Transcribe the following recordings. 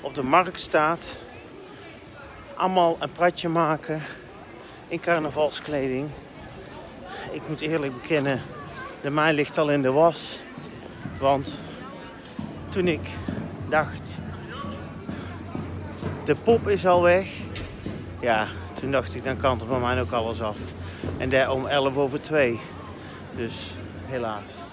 op de markt staat. Allemaal een pratje maken in carnavalskleding. Ik moet eerlijk bekennen, de mij ligt al in de was. Want toen ik dacht, de pop is al weg. Ja, toen dacht ik, dan kan het bij mij ook alles af. En daar om 11 over 2. Dus helaas.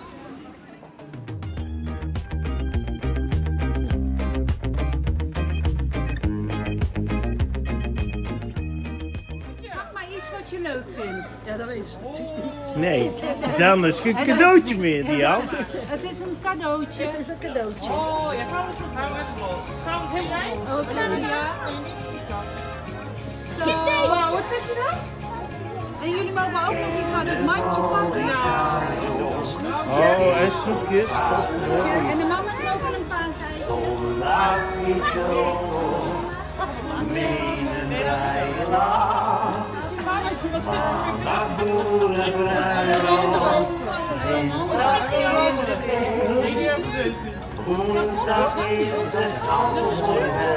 Leuk vindt. Ja, dat weet ze natuurlijk niet. Nee, dan is geen cadeautje meer, die al. Het is een cadeautje. Het is een cadeautje. Oh, ja, gaan we het Gaan we Gaan we het heen Ook ja. Zo. Wow, wat zeg je dan? En jullie mogen ook nog iets uit het mandje pakken. Ja. Oh, en snoepjes. En de mama's mogen een paar zijn. Woensdag is het anders.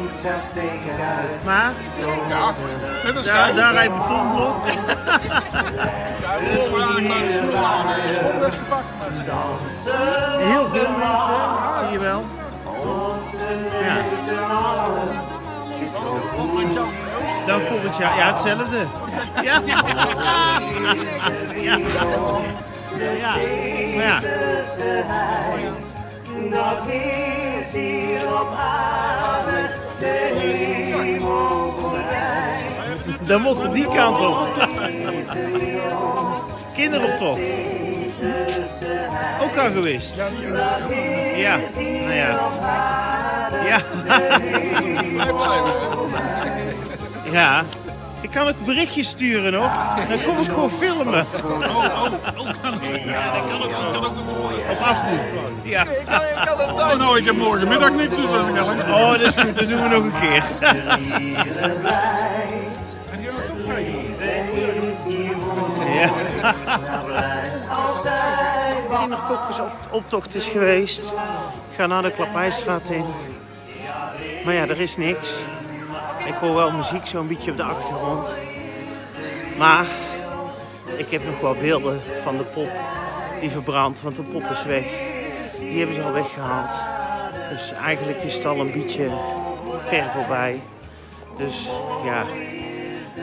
Maar, Met een daar, rijdt betonblok. Ja, we horen eigenlijk maar de aan. Is. Heel veel mensen, zie je wel. Ja. Dan volgend jaar, ja hetzelfde. Ja. Ja. Ja. Ja. Dat is hier op aarde de hemel voorbij. Dan moeten we die kant op. Kinderoptocht. Ook al geweest. Ja, nou ja. Ja. Ja. Ik kan ook berichtjes sturen hoor. Dan kom ik gewoon filmen. Op afstand. Ja. Oh, nou, ik heb morgenmiddag niks, dus als ik eigenlijk... Oh, dat is goed. Dat doen we nog een keer. Ja. Kinderkokkersoptocht is geweest. Ik ga naar de Klapijstraat in. Maar ja, er is niks. Ik hoor wel muziek zo'n beetje op de achtergrond. Maar ik heb nog wel beelden van de pop die verbrandt, want de pop is weg. Die hebben ze al weggehaald. Dus eigenlijk is het al een beetje ver voorbij. Dus ja,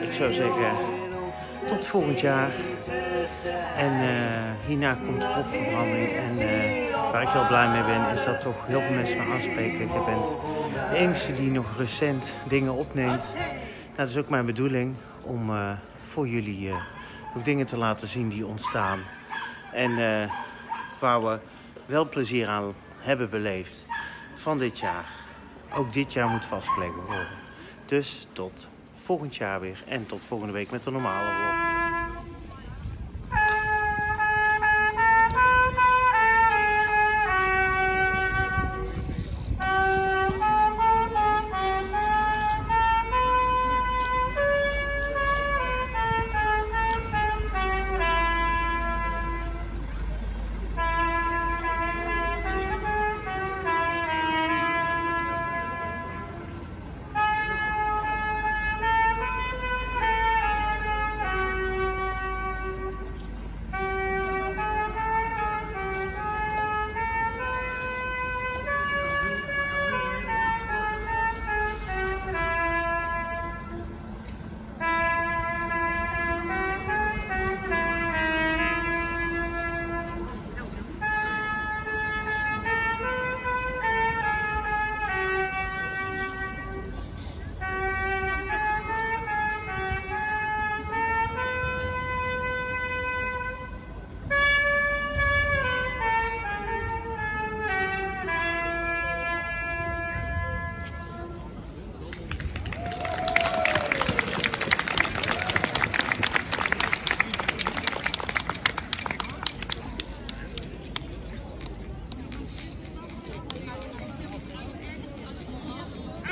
ik zou zeggen tot volgend jaar. En eh, hierna komt de popverbranding. En eh, waar ik heel blij mee ben, is dat toch heel veel mensen me aanspreken. Je bent de enige die nog recent dingen opneemt. Nou, dat is ook mijn bedoeling om eh, voor jullie eh, ook dingen te laten zien die ontstaan. En eh, waar we wel plezier aan hebben beleefd van dit jaar. Ook dit jaar moet vastgelegd worden. Dus tot volgend jaar weer en tot volgende week met de normale vlog.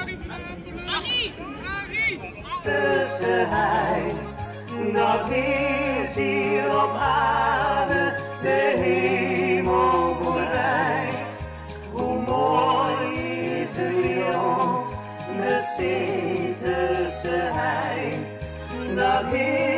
Tussen Tussenheid, dat is hier op aarde de hemel voorbij. Hoe mooi is er bij ons de Sint Tussenheid, dat is